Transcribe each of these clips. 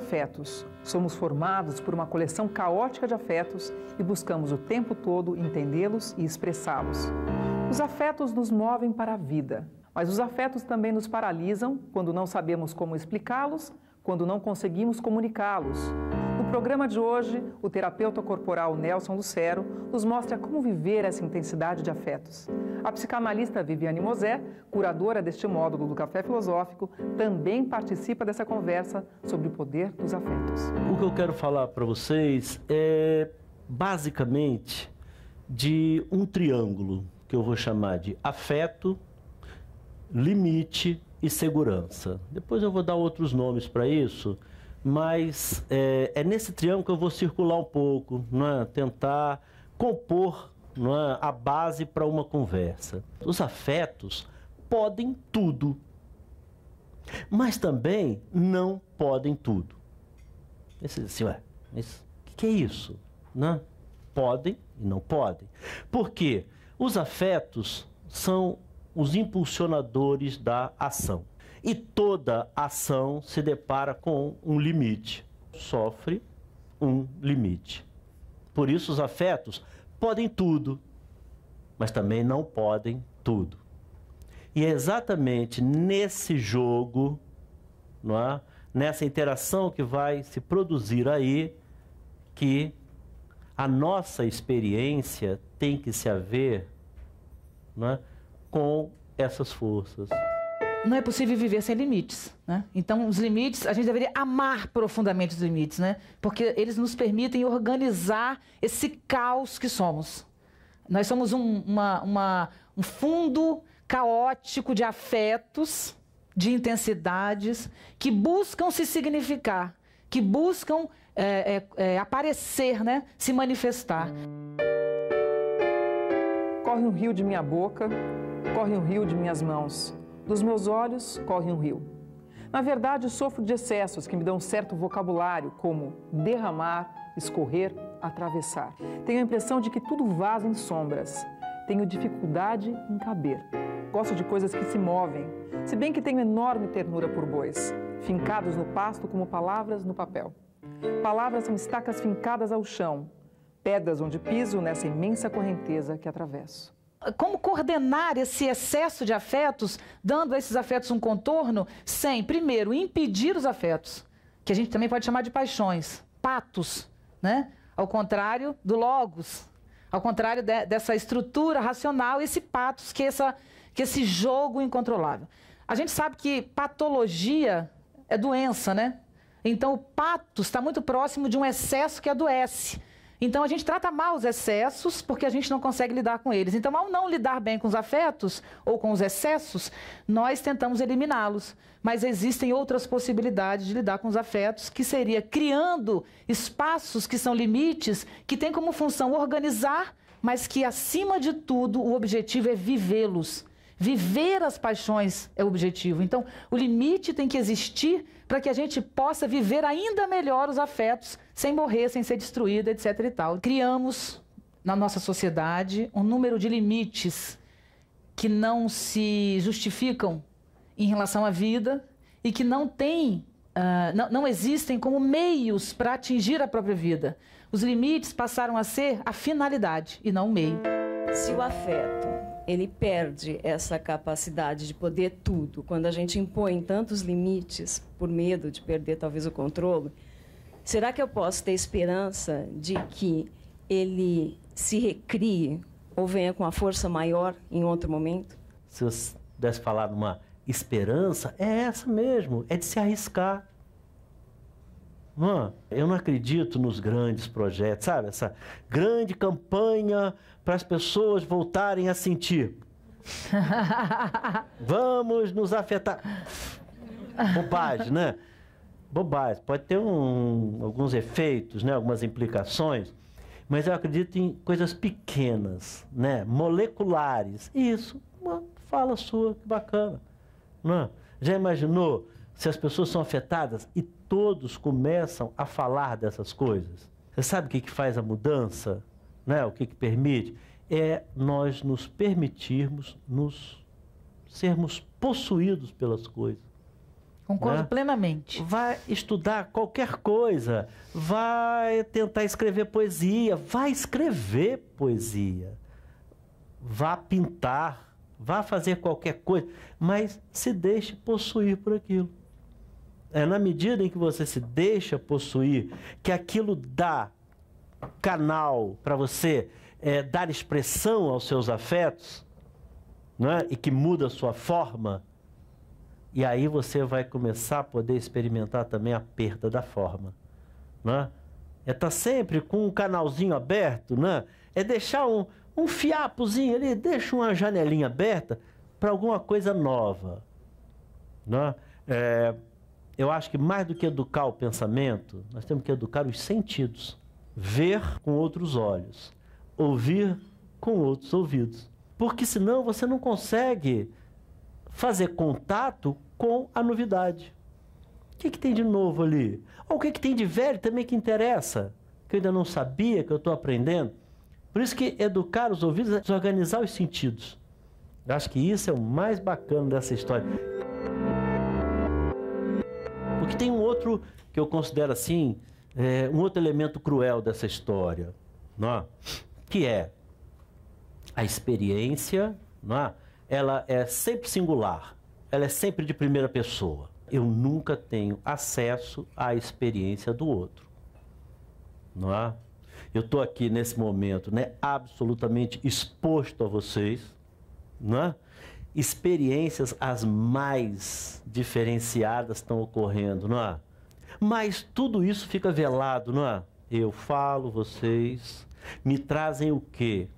afetos. Somos formados por uma coleção caótica de afetos e buscamos o tempo todo entendê-los e expressá-los. Os afetos nos movem para a vida, mas os afetos também nos paralisam quando não sabemos como explicá-los, quando não conseguimos comunicá-los. Programa de hoje, o terapeuta corporal Nelson Lucero nos mostra como viver essa intensidade de afetos. A psicanalista Viviane Mosé, curadora deste módulo do Café Filosófico, também participa dessa conversa sobre o poder dos afetos. O que eu quero falar para vocês é basicamente de um triângulo que eu vou chamar de afeto, limite e segurança. Depois eu vou dar outros nomes para isso mas é, é, nesse triângulo que eu vou circular um pouco, é? tentar compor é? a base para uma conversa. Os afetos podem tudo, mas também não podem tudo. Esse, assim, ué, mas o que, que é isso? Né? Podem e não podem. Por quê? Os afetos são os impulsionadores da ação. E toda ação se depara com um limite, sofre um limite. Por isso, os afetos podem tudo, mas também não podem tudo. E é exatamente nesse jogo, não é? nessa interação que vai se produzir aí, que a nossa experiência tem que se haver não é? com essas forças não é possível viver sem limites. Né? Então, os limites, a gente deveria amar profundamente os limites, né? porque eles nos permitem organizar esse caos que somos. Nós somos um, uma, uma, um fundo caótico de afetos, de intensidades, que buscam se significar, que buscam é, é, é, aparecer, né? se manifestar. Corre um rio de minha boca, corre um rio de minhas mãos dos meus olhos corre um rio. Na verdade, sofro de excessos que me dão certo vocabulário, como derramar, escorrer, atravessar. Tenho a impressão de que tudo vaza em sombras. Tenho dificuldade em caber. Gosto de coisas que se movem, se bem que tenho enorme ternura por bois, fincados no pasto como palavras no papel. Palavras são estacas fincadas ao chão, pedras onde piso nessa imensa correnteza que atravesso como coordenar esse excesso de afetos, dando a esses afetos um contorno, sem, primeiro, impedir os afetos, que a gente também pode chamar de paixões, patos, né? Ao contrário do logos, ao contrário de, dessa estrutura racional, esse patos, que, essa, que esse jogo incontrolável. A gente sabe que patologia é doença, né? Então o patos está muito próximo de um excesso que adoece. Então a gente trata mal os excessos porque a gente não consegue lidar com eles. Então, ao não lidar bem com os afetos ou com os excessos, nós tentamos eliminá-los. Mas existem outras possibilidades de lidar com os afetos, que seria criando espaços que são limites, que têm como função organizar, mas que, acima de tudo, o objetivo é vivê-los. Viver as paixões é o objetivo. Então, o limite tem que existir para que a gente possa viver ainda melhor os afetos, sem morrer, sem ser destruído, etc. e tal. Criamos na nossa sociedade um número de limites que não se justificam em relação à vida e que não têm, uh, não, não existem como meios para atingir a própria vida. Os limites passaram a ser a finalidade e não o meio. Se o afeto ele perde essa capacidade de poder tudo. Quando a gente impõe tantos limites por medo de perder talvez o controle, será que eu posso ter esperança de que ele se recrie ou venha com a força maior em outro momento? Se eu pudesse falar numa esperança, é essa mesmo, é de se arriscar. Mano, eu não acredito nos grandes projetos, sabe? Essa grande campanha para as pessoas voltarem a sentir. Vamos nos afetar. Bobagem, né? Bobagem. Pode ter um, alguns efeitos, né? algumas implicações, mas eu acredito em coisas pequenas, né? moleculares. Isso, uma fala sua, que bacana. Não? É? Já imaginou se as pessoas são afetadas e todos começam a falar dessas coisas? Você sabe o que, que faz a mudança? né, o que, que permite, é nós nos permitirmos nos sermos possuídos pelas coisas. Concordo né? plenamente. Vai estudar qualquer coisa, vai tentar escrever poesia, vai escrever poesia, vá pintar, vá fazer qualquer coisa, mas se deixe possuir por aquilo. É na medida em que você se deixa possuir, que aquilo dá canal para você é, dar expressão aos seus afetos, né? e que muda a sua forma, e aí você vai começar a poder experimentar também a perda da forma. Né? É estar tá sempre com um canalzinho aberto, né? é deixar um, um fiapozinho ali, deixa uma janelinha aberta para alguma coisa nova. Né? É, eu acho que mais do que educar o pensamento, nós temos que educar os sentidos. Ver com outros olhos, ouvir com outros ouvidos. Porque senão você não consegue fazer contato com a novidade. O que, que tem de novo ali? Ou o que, que tem de velho também que interessa? Que eu ainda não sabia, que eu estou aprendendo. Por isso que educar os ouvidos é desorganizar os sentidos. Eu acho que isso é o mais bacana dessa história. Porque tem um outro que eu considero assim, é, um outro elemento cruel dessa história, não é? que é a experiência, não é? ela é sempre singular, ela é sempre de primeira pessoa. Eu nunca tenho acesso à experiência do outro. Não é? Eu estou aqui nesse momento, né, absolutamente exposto a vocês, não é? Experiências as mais diferenciadas estão ocorrendo, não é? Mas tudo isso fica velado, não é? Eu falo, vocês me trazem o quê?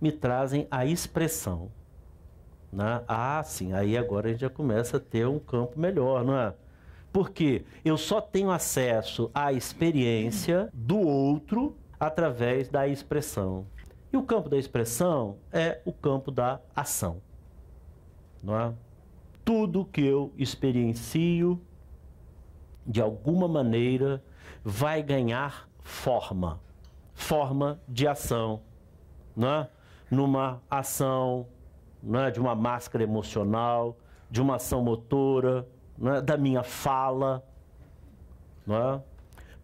Me trazem a expressão. Né? Ah, sim, aí agora a gente já começa a ter um campo melhor, não é? Porque eu só tenho acesso à experiência do outro através da expressão. E o campo da expressão é o campo da ação. Não é? Tudo que eu experiencio, de alguma maneira, vai ganhar forma. Forma de ação. Não é? Numa ação é, de uma máscara emocional, de uma ação motora, é, da minha fala. É?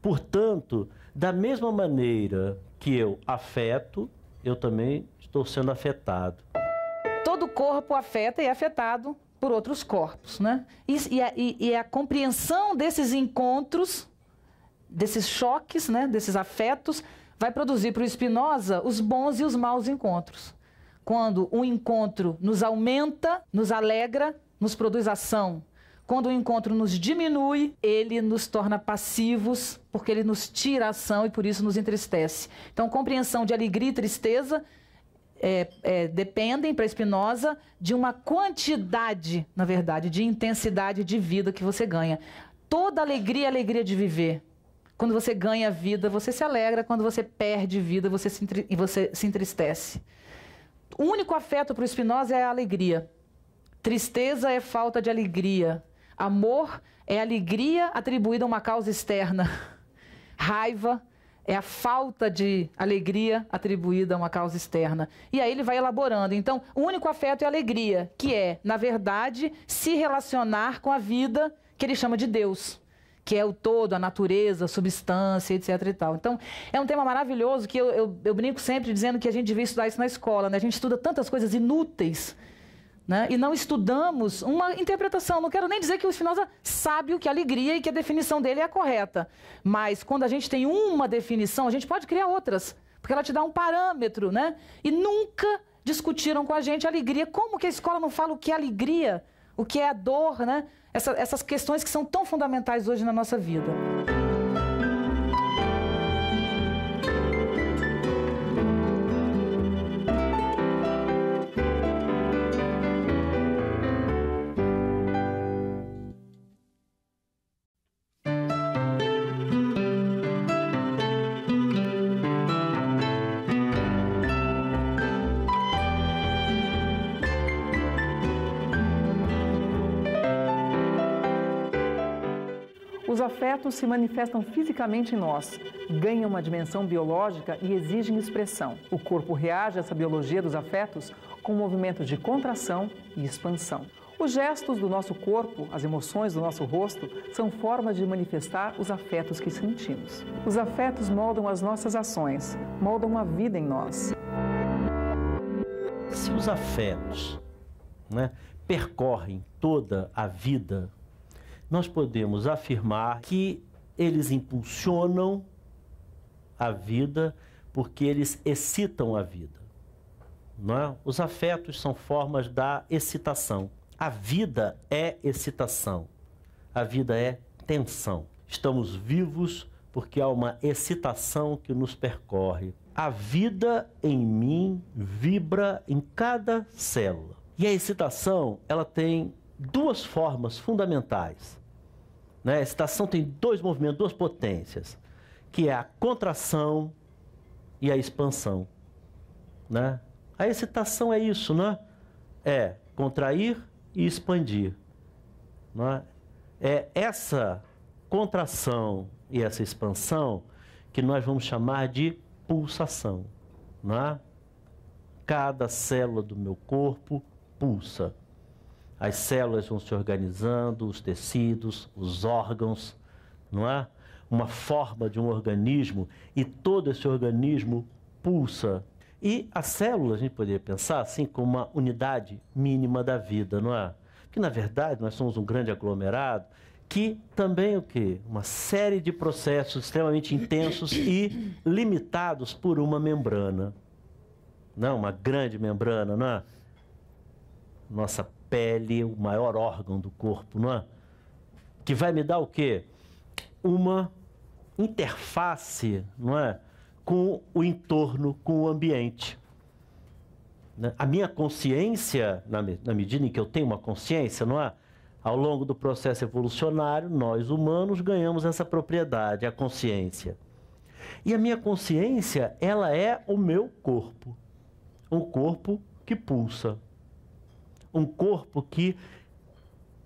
Portanto, da mesma maneira que eu afeto, eu também estou sendo afetado. Todo corpo afeta e é afetado por outros corpos, né? E, e, a, e, a, compreensão desses encontros, desses choques, né? desses afetos, vai produzir para o Spinoza os bons e os maus encontros quando o encontro nos aumenta, nos alegra, nos produz ação. Quando o encontro nos diminui, ele nos torna passivos, porque ele nos tira a ação e por isso nos entristece. Então, compreensão de alegria e tristeza é, é, dependem para Spinoza de uma quantidade, na verdade, de intensidade de vida que você ganha. Toda alegria é alegria de viver. Quando você ganha vida, você se alegra. Quando você perde vida, você se, você se entristece. O único afeto para o Spinoza é a alegria. Tristeza é falta de alegria. Amor é alegria atribuída a uma causa externa. Raiva é a falta de alegria atribuída a uma causa externa. E aí ele vai elaborando. Então, o único afeto é a alegria, que é, na verdade, se relacionar com a vida que ele chama de Deus que é o todo, a natureza, a substância, etc. e tal. Então, é um tema maravilhoso que eu, eu, eu brinco sempre dizendo que a gente devia estudar isso na escola. Né? A gente estuda tantas coisas inúteis né? e não estudamos uma interpretação. Não quero nem dizer que o Spinoza sabe o que é alegria e que a definição dele é a correta. Mas quando a gente tem uma definição, a gente pode criar outras, porque ela te dá um parâmetro. Né? E nunca discutiram com a gente alegria. Como que a escola não fala o que é alegria? O que é a dor, né? Essa, essas questões que são tão fundamentais hoje na nossa vida. Afetos se manifestam fisicamente em nós, ganham uma dimensão biológica e exigem expressão. O corpo reage a essa biologia dos afetos com movimentos de contração e expansão. Os gestos do nosso corpo, as emoções do nosso rosto, são formas de manifestar os afetos que sentimos. Os afetos moldam as nossas ações, moldam a vida em nós. Se os afetos né, percorrem toda a vida, nós podemos afirmar que eles impulsionam a vida porque eles excitam a vida. É? Os afetos são formas da excitação. A vida é excitação. A vida é tensão. Estamos vivos porque há uma excitação que nos percorre. A vida em mim vibra em cada célula. E a excitação, ela tem duas formas fundamentais. Né? A excitação tem dois movimentos, duas potências, que é a contração e a expansão. Né? A excitação é isso, né? É contrair e expandir. Né? É essa contração e essa expansão que nós vamos chamar de pulsação. Né? Cada célula do meu corpo pulsa. As células vão se organizando, os tecidos, os órgãos, não é? uma forma de um organismo e todo esse organismo pulsa. E a célula, a gente poderia pensar assim, como uma unidade mínima da vida, não é? Que na verdade nós somos um grande aglomerado que também o que? Uma série de processos extremamente intensos e limitados por uma membrana. Não, uma grande membrana, não é? Nossa pele, o maior órgão do corpo, não é? Que vai me dar o quê? Uma interface, não é? Com o entorno, com o ambiente. Né? A minha consciência, na, medida em que eu tenho uma consciência, não é? Ao longo do processo evolucionário, nós humanos ganhamos essa propriedade, a consciência. E a minha consciência, ela é o meu corpo. Um corpo que pulsa. Um corpo que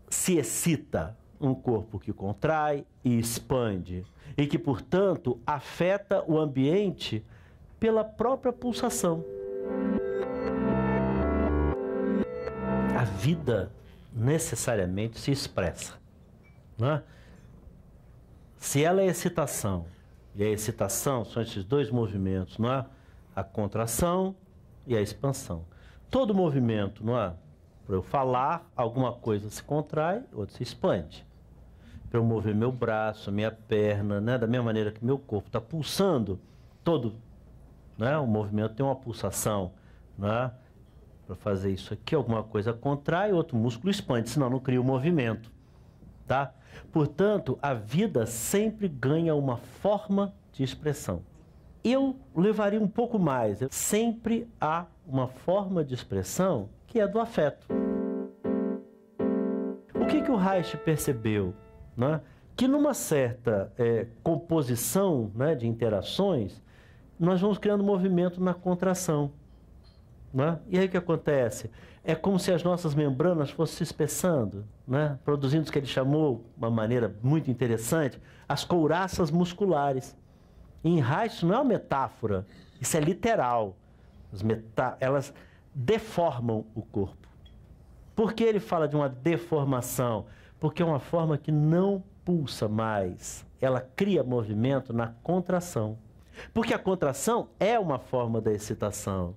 se excita, um corpo que contrai e expande e que, portanto, afeta o ambiente pela própria pulsação. A vida necessariamente se expressa. Né? Se ela é excitação, e a excitação são esses dois movimentos, não é? a contração e a expansão. Todo movimento, não é? Para eu falar, alguma coisa se contrai, outra se expande para eu mover meu braço, minha perna, né? da mesma maneira que meu corpo está pulsando, todo né? o movimento tem uma pulsação. Né? Para fazer isso aqui, alguma coisa contrai, outro músculo expande, senão não cria o movimento. Tá? Portanto, a vida sempre ganha uma forma de expressão. Eu levaria um pouco mais. Sempre há uma forma de expressão que é do afeto. O que, que o Reich percebeu? né, que numa certa é, composição né, de interações, nós vamos criando movimento na contração. Né? E aí o que acontece? É como se as nossas membranas fossem se espessando, né? produzindo o que ele chamou, uma maneira muito interessante, as couraças musculares. E em Reich isso não é uma metáfora, isso é literal. Metá elas deformam o corpo. Por que ele fala de uma deformação? porque é uma forma que não pulsa mais. Ela cria movimento na contração. Porque a contração é uma forma da excitação.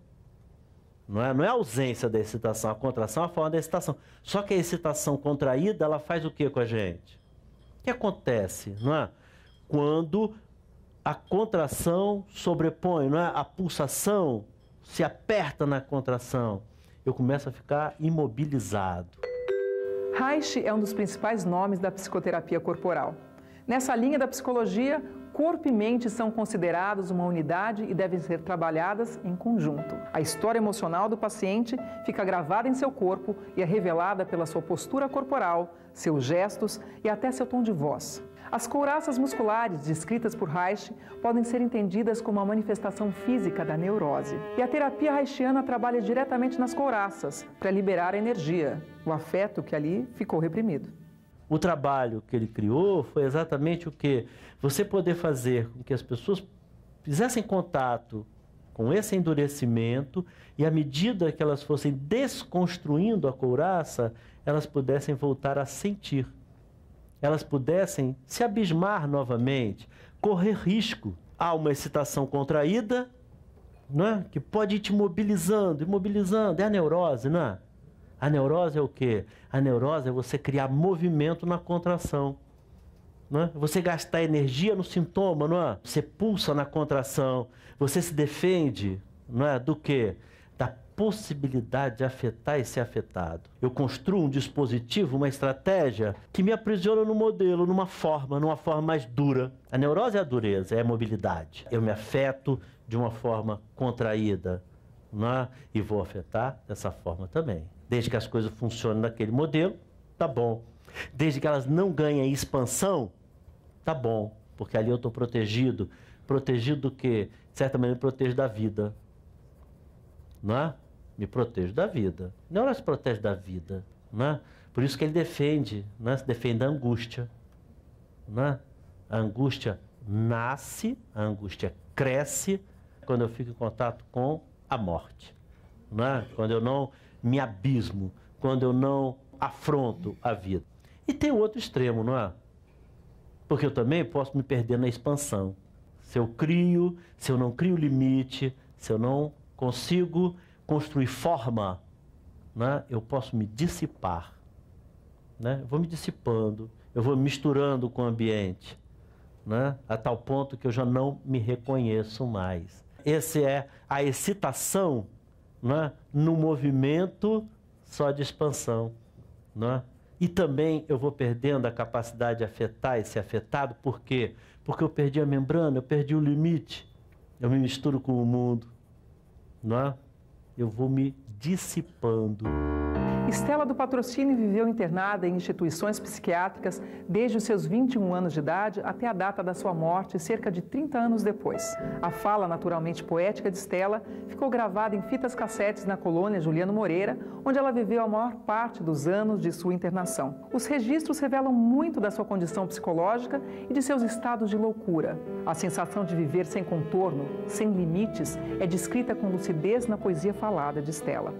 Não é, não é a ausência da excitação, a contração é a forma da excitação. Só que a excitação contraída, ela faz o que com a gente? O que acontece, não é? Quando a contração sobrepõe, não é? A pulsação se aperta na contração. Eu começo a ficar imobilizado. Reich é um dos principais nomes da psicoterapia corporal. Nessa linha da psicologia, corpo e mente são considerados uma unidade e devem ser trabalhadas em conjunto. A história emocional do paciente fica gravada em seu corpo e é revelada pela sua postura corporal, seus gestos e até seu tom de voz. As couraças musculares descritas por Reich podem ser entendidas como uma manifestação física da neurose. E a terapia reichiana trabalha diretamente nas couraças para liberar a energia, o afeto que ali ficou reprimido. O trabalho que ele criou foi exatamente o que? Você poder fazer com que as pessoas fizessem contato com esse endurecimento, e à medida que elas fossem desconstruindo a couraça, elas pudessem voltar a sentir. Elas pudessem se abismar novamente, correr risco. Há uma excitação contraída, né, que pode ir te mobilizando, imobilizando. É a neurose, não é? A neurose é o quê? A neurose é você criar movimento na contração. Não é? Você gastar energia no sintoma, não é? Você pulsa na contração, você se defende, não é? Do quê? Da possibilidade de afetar e ser afetado. Eu construo um dispositivo, uma estratégia que me aprisiona no modelo, numa forma, numa forma mais dura. A neurose é a dureza, é a mobilidade. Eu me afeto de uma forma contraída, não é? E vou afetar dessa forma também. Desde que as coisas funcionem naquele modelo, tá bom. Desde que elas não ganhem expansão, tá bom, porque ali eu estou protegido. Protegido do quê? De certa maneira, me protejo da vida. Não é? Me protejo da vida. Não ela se protege da vida. Não é? Por isso que ele defende, não é? se defende da angústia. Não é? A angústia nasce, a angústia cresce quando eu fico em contato com a morte. Não é? Quando eu não me abismo, quando eu não afronto a vida. E tem o outro extremo, não é? Porque eu também posso me perder na expansão. Se eu crio, se eu não crio limite, se eu não consigo construir forma, né, eu posso me dissipar. Né? Eu vou me dissipando, eu vou misturando com o ambiente, né, a tal ponto que eu já não me reconheço mais. Essa é a excitação né, no movimento só de expansão. Né? E também eu vou perdendo a capacidade de afetar e ser afetado, por quê? Porque eu perdi a membrana, eu perdi o limite, eu me misturo com o mundo, não é? Eu vou me dissipando. Estela do Patrocínio viveu internada em instituições psiquiátricas desde os seus 21 anos de idade até a data da sua morte, cerca de 30 anos depois. A fala naturalmente poética de Estela ficou gravada em fitas cassetes na colônia Juliano Moreira, onde ela viveu a maior parte dos anos de sua internação. Os registros revelam muito da sua condição psicológica e de seus estados de loucura. A sensação de viver sem contorno, sem limites, é descrita com lucidez na poesia falada de Estela.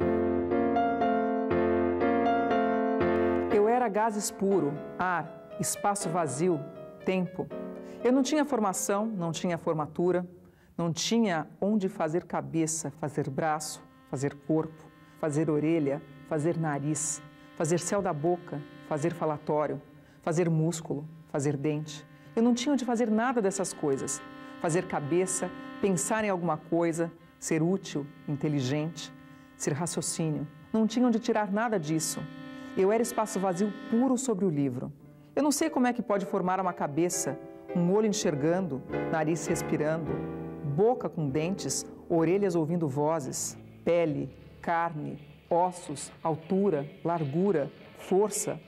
Era gases puro, ar, espaço vazio, tempo. Eu não tinha formação, não tinha formatura, não tinha onde fazer cabeça, fazer braço, fazer corpo, fazer orelha, fazer nariz, fazer céu da boca, fazer falatório, fazer músculo, fazer dente. Eu não tinha onde fazer nada dessas coisas. Fazer cabeça, pensar em alguma coisa, ser útil, inteligente, ser raciocínio. Não tinha onde tirar nada disso. Eu era espaço vazio puro sobre o livro. Eu não sei como é que pode formar uma cabeça, um olho enxergando, nariz respirando, boca com dentes, orelhas ouvindo vozes, pele, carne, ossos, altura, largura, força.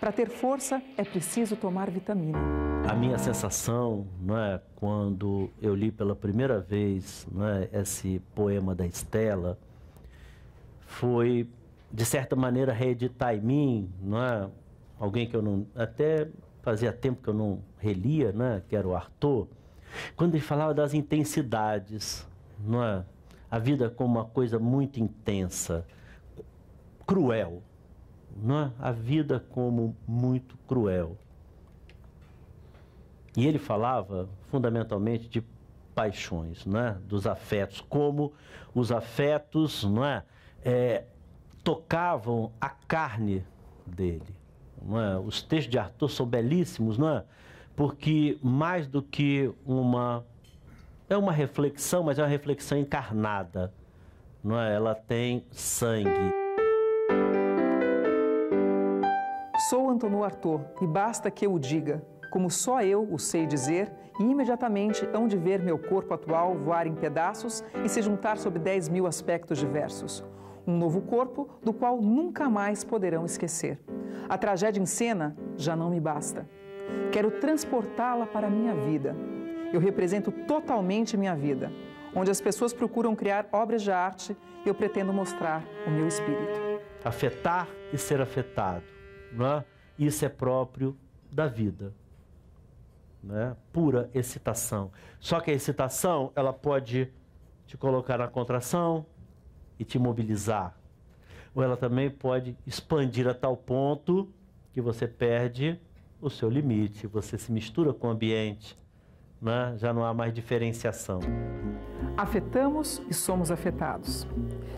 Para ter força é preciso tomar vitamina. A minha sensação, não é, quando eu li pela primeira vez, não é, esse poema da Estela, foi de certa maneira, reeditar em mim, não é? alguém que eu não. Até fazia tempo que eu não relia, né? que era o Arthur, quando ele falava das intensidades, não é? a vida como uma coisa muito intensa, cruel. Não é? A vida como muito cruel. E ele falava fundamentalmente de paixões, não é? dos afetos, como os afetos não é? é tocavam a carne dele. É? Os textos de Arthur são belíssimos, não é? Porque mais do que uma é uma reflexão, mas é uma reflexão encarnada, não é? Ela tem sangue. Sou Antônio Arthur e basta que eu o diga, como só eu o sei dizer, e imediatamente hão de ver meu corpo atual voar em pedaços e se juntar sob dez mil aspectos diversos um novo corpo do qual nunca mais poderão esquecer. A tragédia em cena já não me basta. Quero transportá-la para a minha vida. Eu represento totalmente minha vida, onde as pessoas procuram criar obras de arte eu pretendo mostrar o meu espírito. Afetar e ser afetado, não é? isso é próprio da vida. Né? Pura excitação. Só que a excitação ela pode te colocar na contração e te mobilizar. Ou ela também pode expandir a tal ponto que você perde o seu limite, você se mistura com o ambiente, né? já não há mais diferenciação. Afetamos e somos afetados.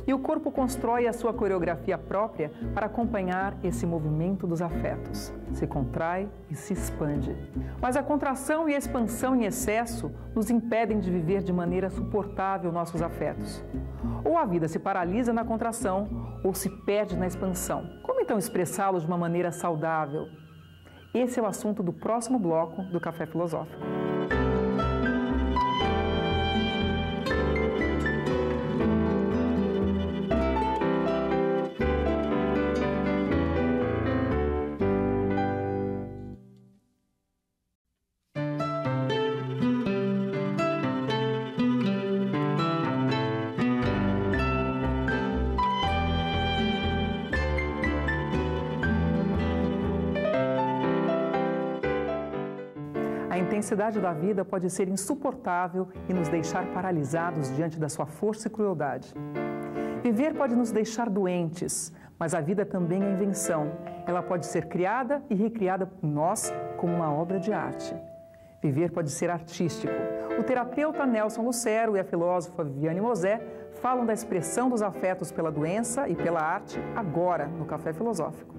E o corpo constrói a sua coreografia própria para acompanhar esse movimento dos afetos. Se contrai e se expande. Mas a contração e a expansão em excesso nos impedem de viver de maneira suportável nossos afetos. Ou a vida se paralisa na contração ou se perde na expansão. Como então expressá-los de uma maneira saudável? Esse é o assunto do próximo bloco do Café Filosófico. Intensidade da vida pode ser insuportável e nos deixar paralisados diante da sua força e crueldade. Viver pode nos deixar doentes, mas a vida também é invenção. Ela pode ser criada e recriada por nós como uma obra de arte. Viver pode ser artístico. O terapeuta Nelson Lucero e a filósofa Viviane Mosé falam da expressão dos afetos pela doença e pela arte agora no Café Filosófico.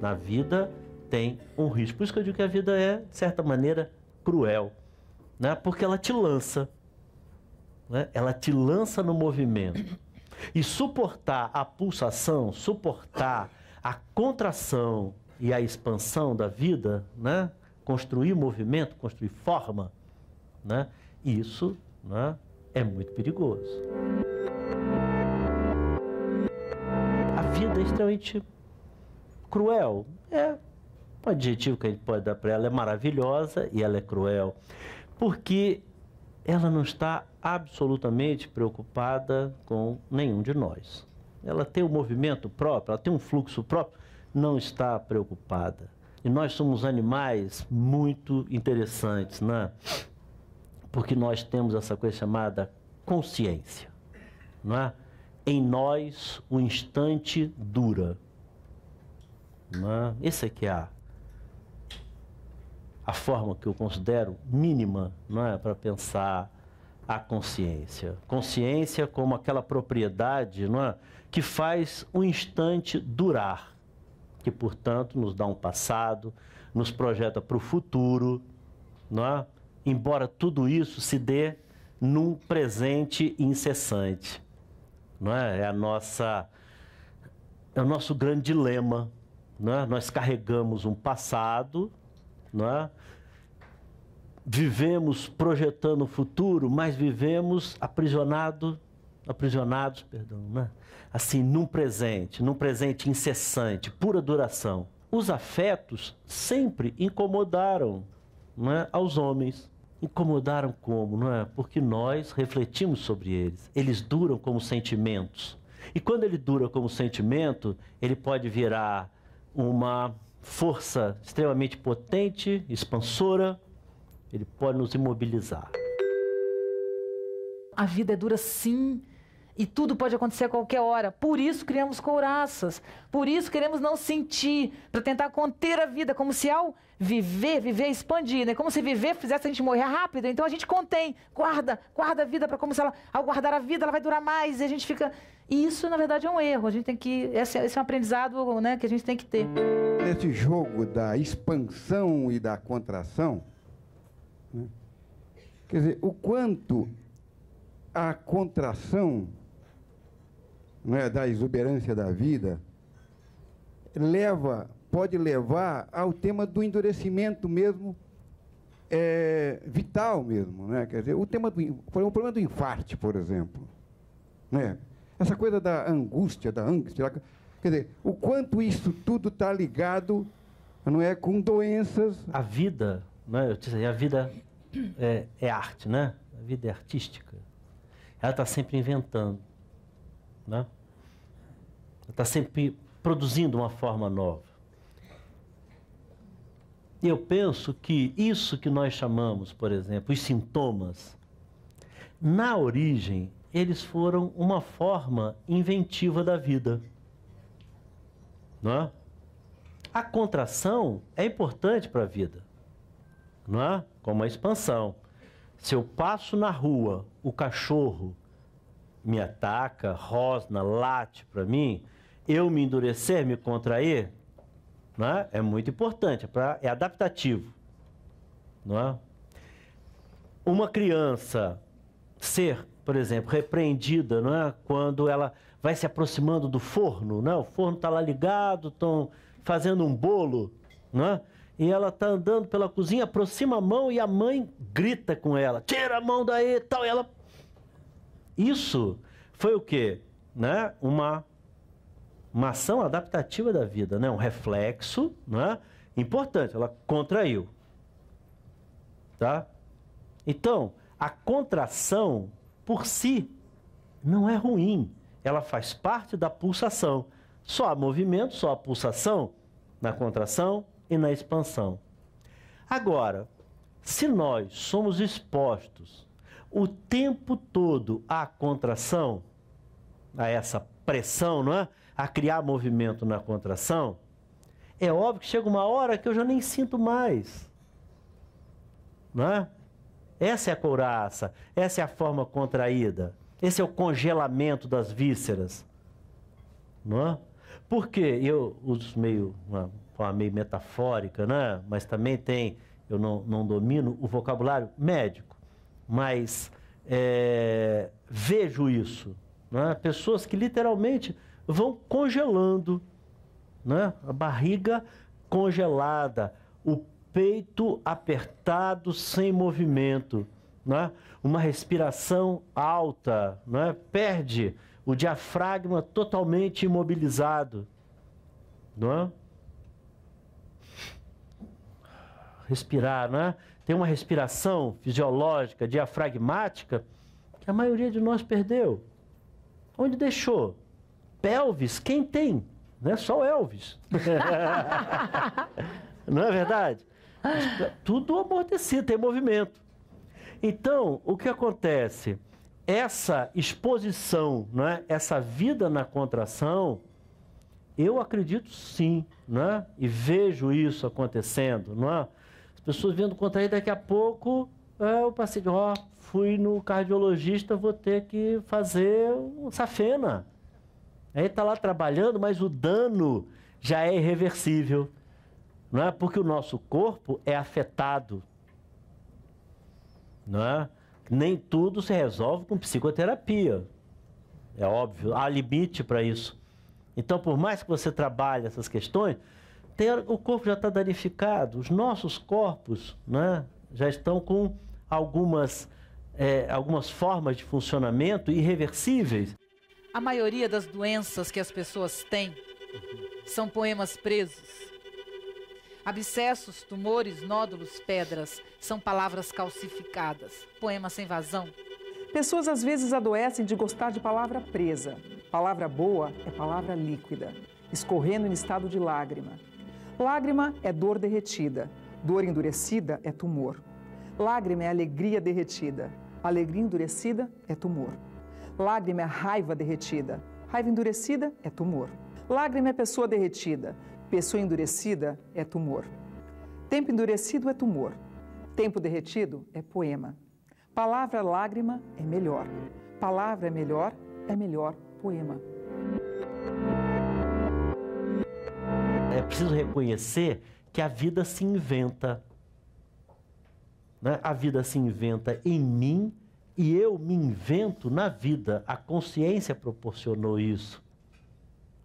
Na vida tem um risco. Por isso que eu digo que a vida é, de certa maneira, cruel, né? porque ela te lança. Né? Ela te lança no movimento. E suportar a pulsação, suportar a contração e a expansão da vida, né? construir movimento, construir forma, né? isso né? é muito perigoso. A vida é extremamente cruel. É, o adjetivo que a gente pode dar para ela é maravilhosa e ela é cruel, porque ela não está absolutamente preocupada com nenhum de nós. Ela tem um movimento próprio, ela tem um fluxo próprio, não está preocupada. E nós somos animais muito interessantes, né? Porque nós temos essa coisa chamada consciência, não é? Em nós o instante dura. Não é? Esse aqui é a a forma que eu considero mínima não é, para pensar a consciência. Consciência como aquela propriedade não é, que faz o um instante durar, que, portanto, nos dá um passado, nos projeta para o futuro, não é? embora tudo isso se dê num presente incessante. Não é? é a nossa é o nosso grande dilema. Não é? Nós carregamos um passado não é? Vivemos projetando o futuro, mas vivemos aprisionado, aprisionados, perdão, né? assim, num presente, num presente incessante, pura duração. Os afetos sempre incomodaram é, aos homens. Incomodaram como, não é? Porque nós refletimos sobre eles. Eles duram como sentimentos. E quando ele dura como sentimento, ele pode virar uma força extremamente potente, expansora, ele pode nos imobilizar. A vida é dura sim. E tudo pode acontecer a qualquer hora. Por isso criamos couraças. Por isso queremos não sentir, para tentar conter a vida, como se ao viver, viver expandir, né? Como se viver fizesse a gente morrer rápido. Então a gente contém, guarda, guarda a vida para como se ela, ao guardar a vida, ela vai durar mais. E a gente fica. E isso, na verdade, é um erro. A gente tem que. Esse, esse é um aprendizado né, que a gente tem que ter. Nesse jogo da expansão e da contração, né? quer dizer, o quanto a contração né, da exuberância da vida leva, pode levar ao tema do endurecimento mesmo é, vital mesmo, né? Quer dizer, o tema do o problema do infarte, por exemplo, né? Essa coisa da angústia, da angústia, quer dizer, o quanto isso tudo está ligado, não é, com doenças. A vida, né? Eu a vida é, é arte, né? A vida é artística. Ela está sempre inventando. Né? Está sempre produzindo uma forma nova. E eu penso que isso que nós chamamos, por exemplo, os sintomas, na origem, eles foram uma forma inventiva da vida. Não é? A contração é importante para a vida, não é? Como a expansão. Se eu passo na rua, o cachorro me ataca, rosna, late para mim, eu me endurecer, me contrair, não é? é muito importante, é, pra, é adaptativo. Não é? Uma criança ser, por exemplo, repreendida não é? quando ela vai se aproximando do forno, não é? o forno está lá ligado, estão fazendo um bolo, não é? e ela está andando pela cozinha, aproxima a mão e a mãe grita com ela, tira a mão daí tal, e ela... Isso foi o quê? Né? Uma, uma ação adaptativa da vida, né? um reflexo né? importante, ela contraiu. Tá? Então, a contração por si não é ruim, ela faz parte da pulsação. Só há movimento, só há pulsação na contração e na expansão. Agora, se nós somos expostos o tempo todo à contração, a essa pressão, não é? A criar movimento na contração, é óbvio que chega uma hora que eu já nem sinto mais. Não é? Essa é a couraça, essa é a forma contraída, esse é o congelamento das vísceras. Não é? Porque eu uso meio, uma forma meio metafórica, né? mas também tem, eu não, não domino o vocabulário médico, mas é, vejo isso. Né? Pessoas que literalmente vão congelando, né? a barriga congelada, o peito apertado sem movimento, né? uma respiração alta, né? perde o diafragma totalmente imobilizado. Não é? Respirar, não é? Tem uma respiração fisiológica, diafragmática, que a maioria de nós perdeu. Onde deixou? Pelvis, quem tem? Não é só o Elvis. não é verdade? Tudo amortecido, tem movimento. Então, o que acontece? Essa exposição, é? essa vida na contração, eu acredito sim, é? e vejo isso acontecendo. Não é? As pessoas vendo contrair, daqui a pouco é, o paciente, ó, fui no cardiologista, vou ter que fazer um safena. Aí está lá trabalhando, mas o dano já é irreversível. Não é? Porque o nosso corpo é afetado. Não é? Nem tudo se resolve com psicoterapia. É óbvio, há limite para isso. Então, por mais que você trabalhe essas questões, tem, o corpo já está danificado. Os nossos corpos né, já estão com algumas, é, algumas formas de funcionamento irreversíveis. A maioria das doenças que as pessoas têm são poemas presos Abscessos, tumores, nódulos, pedras são palavras calcificadas. Poema sem vazão. Pessoas às vezes adoecem de gostar de palavra presa. Palavra boa é palavra líquida, escorrendo em estado de lágrima. Lágrima é dor derretida. Dor endurecida é tumor. Lágrima é alegria derretida. Alegria endurecida é tumor. Lágrima é raiva derretida. Raiva endurecida é tumor. Lágrima é pessoa derretida. Pessoa endurecida é tumor. Tempo endurecido é tumor. Tempo derretido é poema. Palavra lágrima é melhor. Palavra é melhor, é melhor poema. É preciso reconhecer que a vida se inventa. Né? A vida se inventa em mim e eu me invento na vida. A consciência proporcionou isso.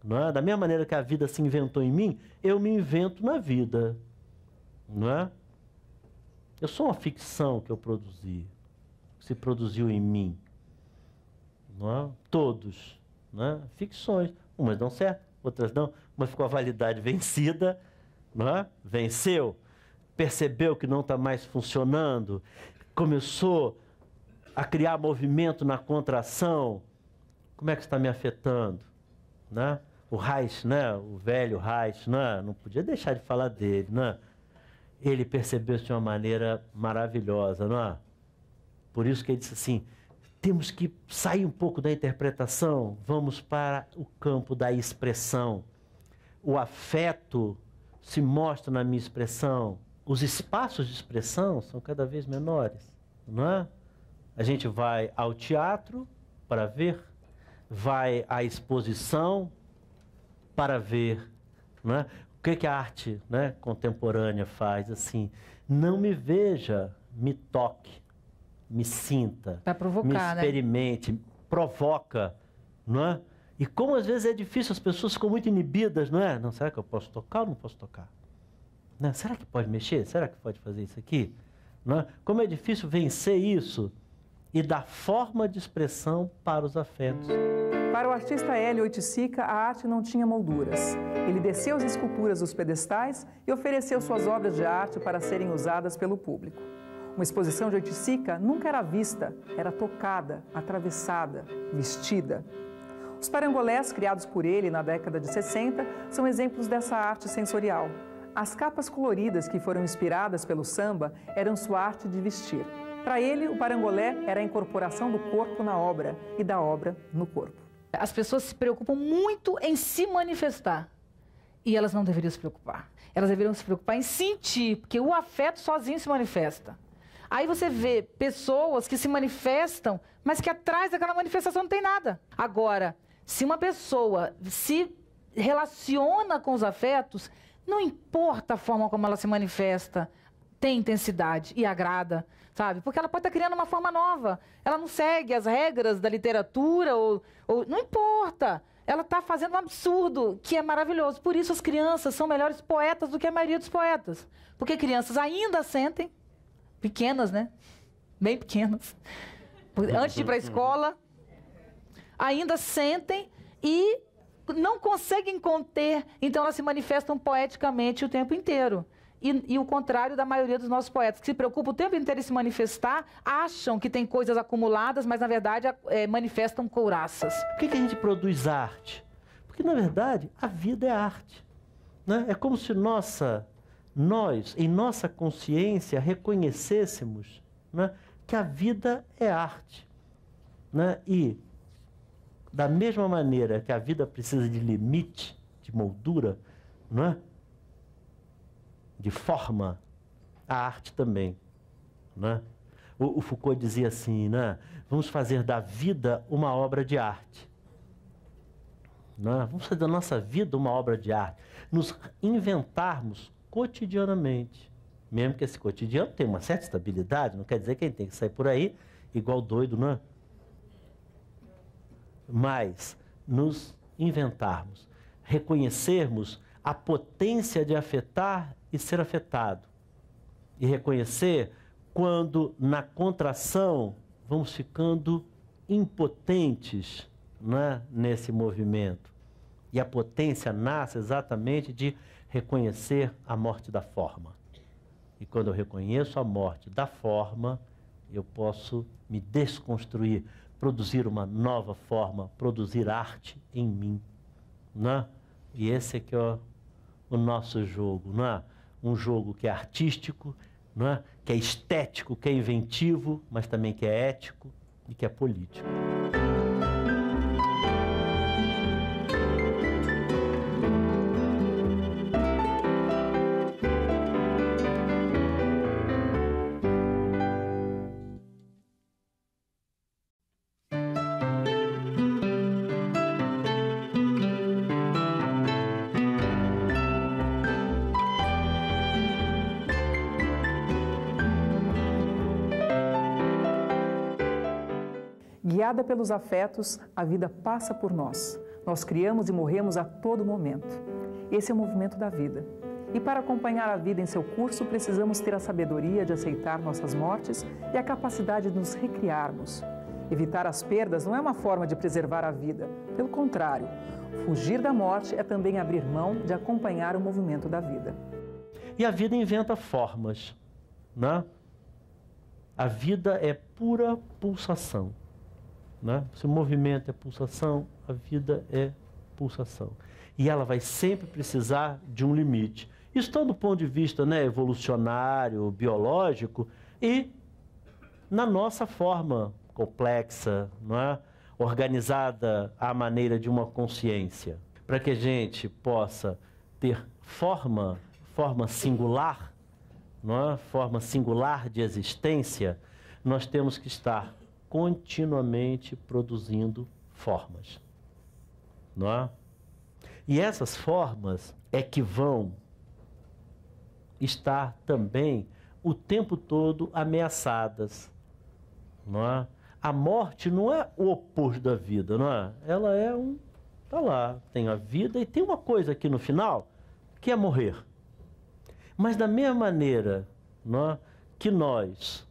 Não é? Da mesma maneira que a vida se inventou em mim, eu me invento na vida. Não é? Eu sou uma ficção que eu produzi, que se produziu em mim. Não é? Todos. Não é? Ficções. Umas dão certo, outras não. Uma ficou a validade vencida, não é? venceu, percebeu que não está mais funcionando, começou a criar movimento na contração. Como é que está me afetando? Né? o Reich, né? o velho Reich, né? não podia deixar de falar dele. Né? Ele percebeu isso de uma maneira maravilhosa. Não é? Por isso que ele disse assim, temos que sair um pouco da interpretação, vamos para o campo da expressão. O afeto se mostra na minha expressão, os espaços de expressão são cada vez menores, não é? A gente vai ao teatro para ver, vai à exposição para ver, não é? O que, que a arte né, contemporânea faz? Assim, não me veja, me toque, me sinta, provocar, me né? experimente, provoca, não é? E como às vezes é difícil, as pessoas ficam muito inibidas, não é? Não, será que eu posso tocar ou não posso tocar? Não, será que pode mexer? Será que pode fazer isso aqui? Não é? Como é difícil vencer isso e dar forma de expressão para os afetos. Para o artista Hélio Oiticica, a arte não tinha molduras. Ele desceu as esculturas dos pedestais e ofereceu suas obras de arte para serem usadas pelo público. Uma exposição de Oiticica nunca era vista, era tocada, atravessada, vestida. Os parangolés criados por ele na década de 60 são exemplos dessa arte sensorial. As capas coloridas que foram inspiradas pelo samba eram sua arte de vestir. Para ele, o parangolé era a incorporação do corpo na obra e da obra no corpo. As pessoas se preocupam muito em se manifestar. E elas não deveriam se preocupar. Elas deveriam se preocupar em sentir, porque o afeto sozinho se manifesta. Aí você vê pessoas que se manifestam, mas que atrás daquela manifestação não tem nada. Agora, se uma pessoa se relaciona com os afetos, não importa a forma como ela se manifesta, tem intensidade e agrada, sabe? Porque ela pode estar criando uma forma nova. Ela não segue as regras da literatura ou, ou não importa. Ela está fazendo um absurdo que é maravilhoso. Por isso as crianças são melhores poetas do que a maioria dos poetas, porque crianças ainda sentem pequenas, né? Bem pequenas. Antes de ir para a escola, ainda sentem e não conseguem conter, então elas se manifestam poeticamente o tempo inteiro. E, e, o contrário da maioria dos nossos poetas, que se preocupam o tempo inteiro em se manifestar, acham que tem coisas acumuladas, mas na verdade é, manifestam couraças. Por que, que, a gente produz arte? Porque na verdade a vida é arte. Né? É como se nossa, nós, em nossa consciência, reconhecêssemos né, que a vida é arte. Né? E da mesma maneira que a vida precisa de limite, de moldura, não é? De forma, a arte também. Né? O, o, Foucault dizia assim, né? vamos fazer da vida uma obra de arte. Né? Vamos fazer da nossa vida uma obra de arte. Nos inventarmos cotidianamente. Mesmo que esse cotidiano tenha uma certa estabilidade, não quer dizer que a gente tem que sair por aí igual doido, não é? Mas nos inventarmos, reconhecermos a potência de afetar e ser afetado. E reconhecer quando na contração vamos ficando impotentes né, nesse movimento. E a potência nasce exatamente de reconhecer a morte da forma. E quando eu reconheço a morte da forma, eu posso me desconstruir, produzir uma nova forma, produzir arte em mim. Né? E esse é que é o, o nosso jogo, não é? Um jogo que é artístico, é? que é estético, que é inventivo, mas também que é ético e que é político. Guiada pelos afetos, a vida passa por nós. Nós criamos e morremos a todo momento. Esse é o movimento da vida. E para acompanhar a vida em seu curso, precisamos ter a sabedoria de aceitar nossas mortes e a capacidade de nos recriarmos. Evitar as perdas não é uma forma de preservar a vida. Pelo contrário, fugir da morte é também abrir mão de acompanhar o movimento da vida. E a vida inventa formas, né? A vida é pura pulsação. Né? Se o movimento é pulsação, a vida é pulsação. E ela vai sempre precisar de um limite. Isso está do ponto de vista né, evolucionário, biológico e na nossa forma complexa, não é? organizada à maneira de uma consciência, para que a gente possa ter forma, forma singular, não é? forma singular de existência, nós temos que estar continuamente produzindo formas. Não é? E essas formas é que vão estar também o tempo todo ameaçadas. Não é? A morte não é o oposto da vida, não é? Ela é um. Tá lá, tem a vida e tem uma coisa aqui no final que é morrer. Mas da mesma maneira não é, que nós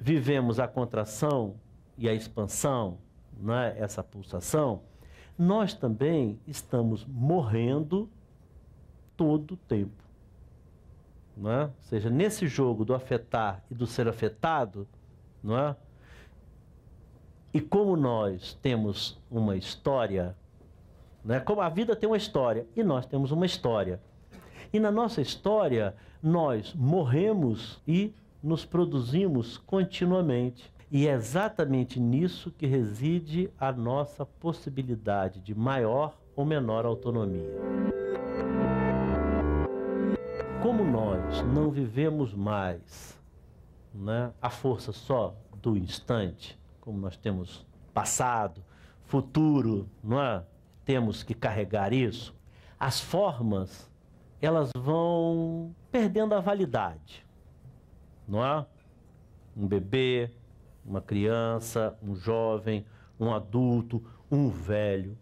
vivemos a contração e a expansão, não é, essa pulsação, nós também estamos morrendo todo o tempo. Não é? Ou seja, nesse jogo do afetar e do ser afetado, não é? E como nós temos uma história, né? como a vida tem uma história e nós temos uma história. E na nossa história, nós morremos e nos produzimos continuamente. E é exatamente nisso que reside a nossa possibilidade de maior ou menor autonomia. Como nós não vivemos mais né, a força só do instante, como nós temos passado, futuro, não é? temos que carregar isso, as formas elas vão perdendo a validade, não é? Um bebê, uma criança, um jovem, um adulto, um velho,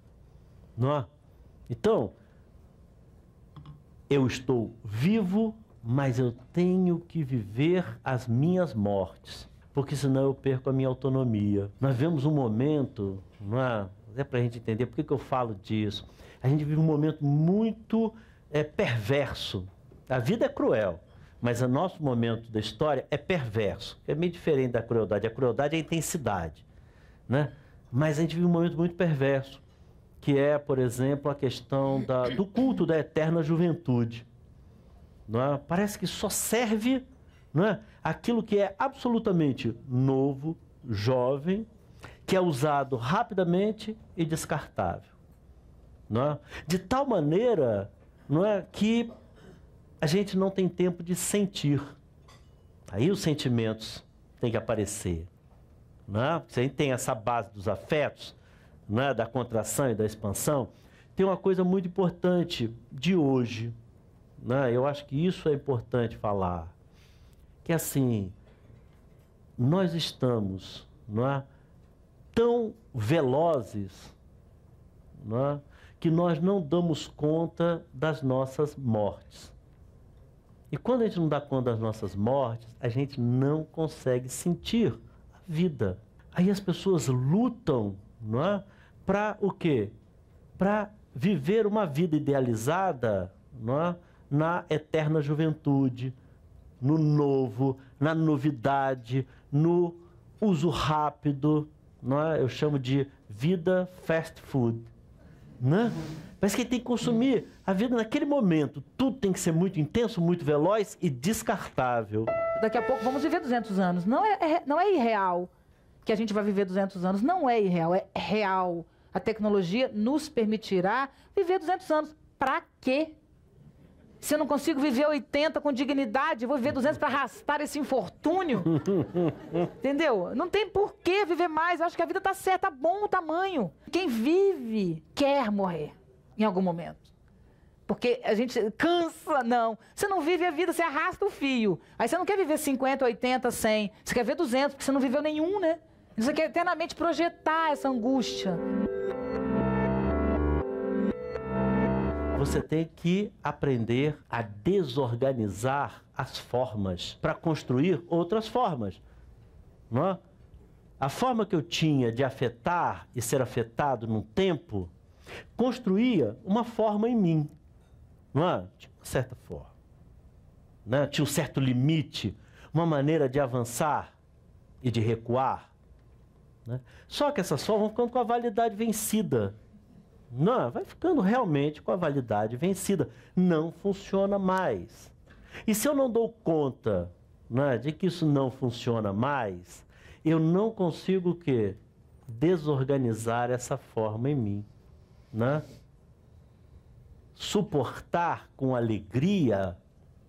não é? Então, eu estou vivo, mas eu tenho que viver as minhas mortes, porque senão eu perco a minha autonomia. Nós vemos um momento, não é? É para a gente entender por que, eu falo disso. A gente vive um momento muito é, perverso. A vida é cruel. Mas o nosso momento da história é perverso. É meio diferente da crueldade. A crueldade é a intensidade. Né? Mas a gente vive um momento muito perverso, que é, por exemplo, a questão da, do culto da eterna juventude. Não é? Parece que só serve não é? aquilo que é absolutamente novo, jovem, que é usado rapidamente e descartável. Não é? De tal maneira não é, que a gente não tem tempo de sentir. Aí os sentimentos têm que aparecer. Né? Se a gente tem essa base dos afetos, né, da contração e da expansão, tem uma coisa muito importante de hoje. Né? Eu acho que isso é importante falar. Que assim, nós estamos não é, tão velozes não é, que nós não damos conta das nossas mortes. E quando a gente não dá conta das nossas mortes, a gente não consegue sentir a vida. Aí as pessoas lutam, não é? Para o quê? Para viver uma vida idealizada, não é? Na eterna juventude, no novo, na novidade, no uso rápido, não é? Eu chamo de vida fast food, né? Parece que ele tem que consumir a vida naquele momento. Tudo tem que ser muito intenso, muito veloz e descartável. Daqui a pouco vamos viver 200 anos. Não é, é, não é irreal que a gente vai viver 200 anos. Não é irreal, é real. A tecnologia nos permitirá viver 200 anos. Para quê? Se eu não consigo viver 80 com dignidade, vou viver 200 para arrastar esse infortúnio. Entendeu? Não tem por que viver mais. Eu acho que a vida está certa, tá bom o tamanho. Quem vive quer morrer em algum momento. Porque a gente cansa, não. Você não vive a vida, você arrasta o fio. Aí você não quer viver 50, 80, 100. Você quer ver 200, porque você não viveu nenhum, né? Você quer eternamente projetar essa angústia. Você tem que aprender a desorganizar as formas para construir outras formas. Não é? A forma que eu tinha de afetar e ser afetado num tempo construía uma forma em mim. Não é? Tinha uma certa forma. Né? Tinha um certo limite, uma maneira de avançar e de recuar. Né? Só que essas formas vão ficando com a validade vencida. Não, vai ficando realmente com a validade vencida. Não funciona mais. E se eu não dou conta né, de que isso não funciona mais, eu não consigo o quê? Desorganizar essa forma em mim, né? Suportar com alegria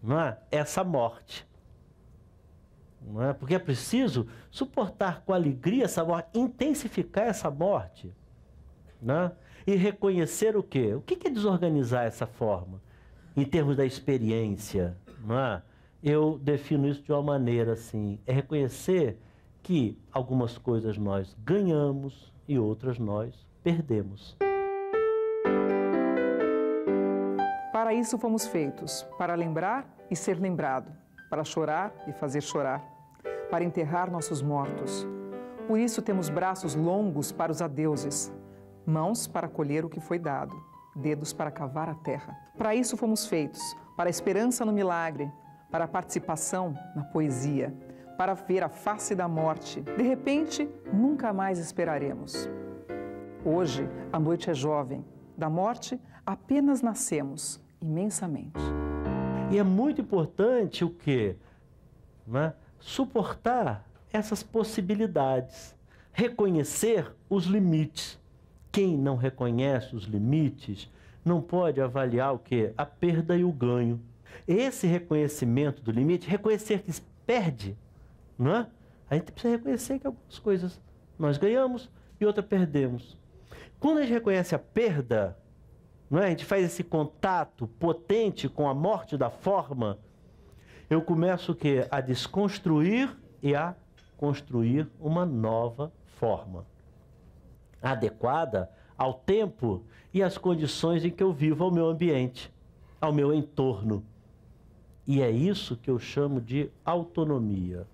não é? essa morte. Não é? Porque é preciso suportar com alegria essa morte, intensificar essa morte. Né? E reconhecer o quê? O que é desorganizar essa forma? Em termos da experiência, é? eu defino isso de uma maneira assim: é reconhecer que algumas coisas nós ganhamos e outras nós perdemos. Para isso fomos feitos, para lembrar e ser lembrado, para chorar e fazer chorar, para enterrar nossos mortos. Por isso temos braços longos para os adeuses, mãos para colher o que foi dado, dedos para cavar a terra. Para isso fomos feitos, para a esperança no milagre, para a participação na poesia, para ver a face da morte. De repente, nunca mais esperaremos. Hoje, a noite é jovem. Da morte, apenas nascemos imensamente. E é muito importante o quê? Né? Suportar essas possibilidades, reconhecer os limites. Quem não reconhece os limites não pode avaliar o que? A perda e o ganho. Esse reconhecimento do limite, reconhecer que perde, não é? A gente precisa reconhecer que algumas coisas nós ganhamos e outras perdemos. Quando a gente reconhece a perda, não é? a gente faz esse contato potente com a morte da forma, eu começo o quê? A desconstruir e a construir uma nova forma, adequada ao tempo e às condições em que eu vivo ao meu ambiente, ao meu entorno. E é isso que eu chamo de autonomia.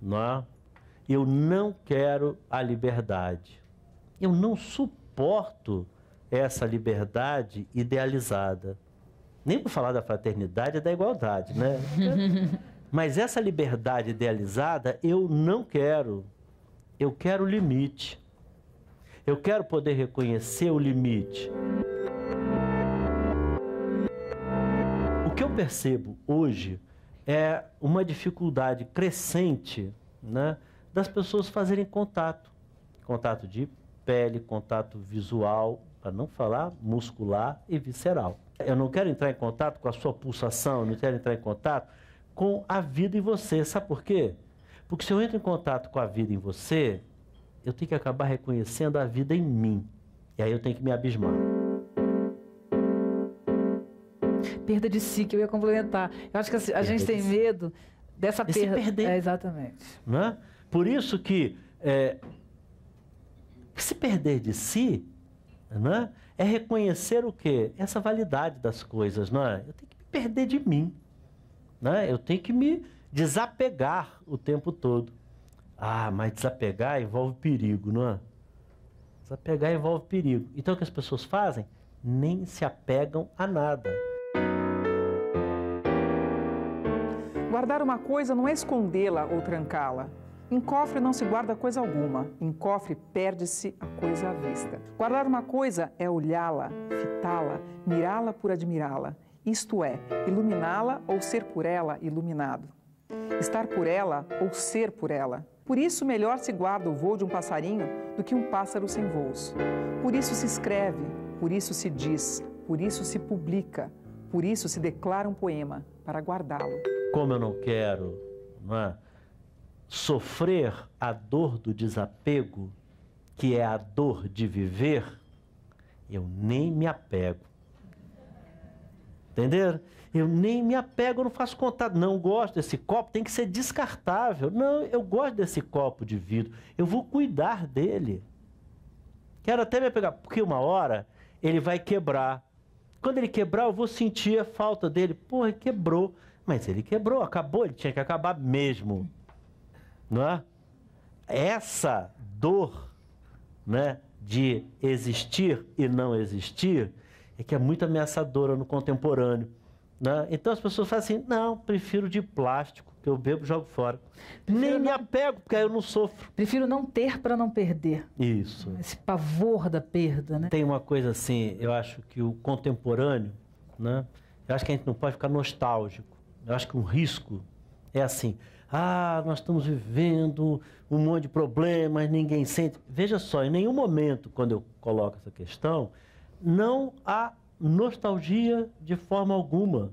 Não é? Eu não quero a liberdade. Eu não suporto essa liberdade idealizada. Nem por falar da fraternidade e da igualdade, né? Mas essa liberdade idealizada eu não quero. Eu quero limite. Eu quero poder reconhecer o limite. O que eu percebo hoje é uma dificuldade crescente né, das pessoas fazerem contato. Contato de pele, contato visual, para não falar muscular e visceral. Eu não quero entrar em contato com a sua pulsação, eu não quero entrar em contato com a vida em você. Sabe por quê? Porque se eu entro em contato com a vida em você, eu tenho que acabar reconhecendo a vida em mim. E aí eu tenho que me abismar perda de si, que eu ia complementar. Eu acho que a, a gente tem si. medo dessa de perda. Se perder. É, exatamente. Não é? Por isso que é, se perder de si não é? reconhecer o quê? Essa validade das coisas. Não é? Eu tenho que me perder de mim. Não é? Eu tenho que me desapegar o tempo todo. Ah, mas desapegar envolve perigo, não é? Desapegar envolve perigo. Então o que as pessoas fazem? Nem se apegam a nada. Guardar uma coisa não é escondê-la ou trancá-la. Em cofre não se guarda coisa alguma, em cofre perde-se a coisa à vista. Guardar uma coisa é olhá-la, fitá-la, mirá-la por admirá-la, isto é, iluminá-la ou ser por ela iluminado. Estar por ela ou ser por ela. Por isso, melhor se guarda o voo de um passarinho do que um pássaro sem voos. Por isso se escreve, por isso se diz, por isso se publica, por isso se declara um poema, para guardá-lo como eu não quero não é, sofrer a dor do desapego, que é a dor de viver, eu nem me apego. Entenderam? Eu nem me apego, eu não faço contato. Não gosto desse copo, tem que ser descartável. Não, eu gosto desse copo de vidro. Eu vou cuidar dele. Quero até me apegar, porque uma hora ele vai quebrar. Quando ele quebrar, eu vou sentir a falta dele. Porra, quebrou. Mas ele quebrou, acabou, ele tinha que acabar mesmo. Não é? Essa dor né, de existir e não existir é que é muito ameaçadora no contemporâneo. Né? Então as pessoas falam assim: não, prefiro de plástico, que eu bebo e jogo fora. Prefiro Nem não... me apego, porque aí eu não sofro. Prefiro não ter para não perder. Isso. Esse pavor da perda, né? Tem uma coisa assim, eu acho que o contemporâneo, né? Eu acho que a gente não pode ficar nostálgico. Eu acho que um risco é assim: ah, nós estamos vivendo um monte de problemas, ninguém sente. Veja só, em nenhum momento, quando eu coloco essa questão, não há nostalgia de forma alguma.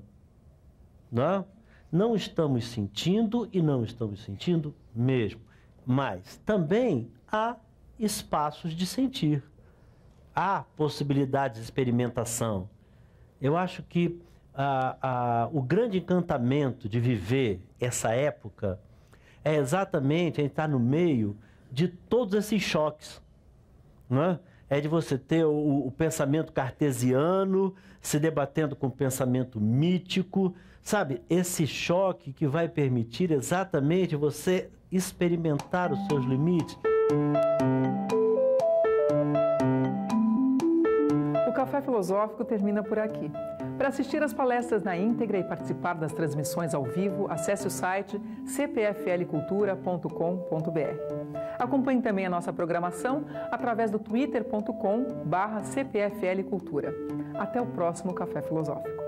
Não, não estamos sentindo e não estamos sentindo mesmo. Mas também há espaços de sentir. Há possibilidades de experimentação. Eu acho que ah, ah, o grande encantamento de viver essa época é exatamente a gente estar no meio de todos esses choques. Não é? é de você ter o, o, pensamento cartesiano se debatendo com o pensamento mítico, sabe? Esse choque que vai permitir exatamente você experimentar os seus limites. O Café Filosófico termina por aqui. Para assistir às palestras na íntegra e participar das transmissões ao vivo, acesse o site cpflcultura.com.br. Acompanhe também a nossa programação através do twitter.com/cpflcultura. Até o próximo Café Filosófico.